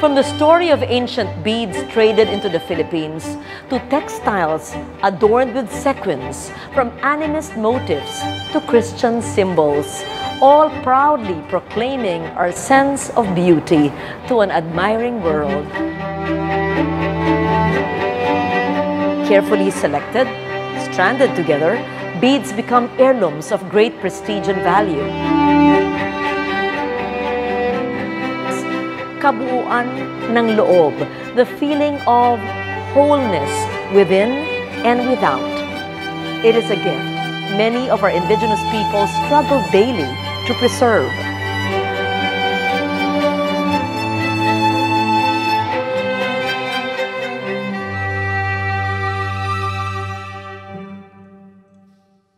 From the story of ancient beads traded into the Philippines to textiles adorned with sequins, from animist motifs to Christian symbols, all proudly proclaiming our sense of beauty to an admiring world. Carefully selected, stranded together, beads become heirlooms of great prestige and value. Kabuuan ng loob, the feeling of wholeness within and without. It is a gift many of our indigenous people struggle daily to preserve.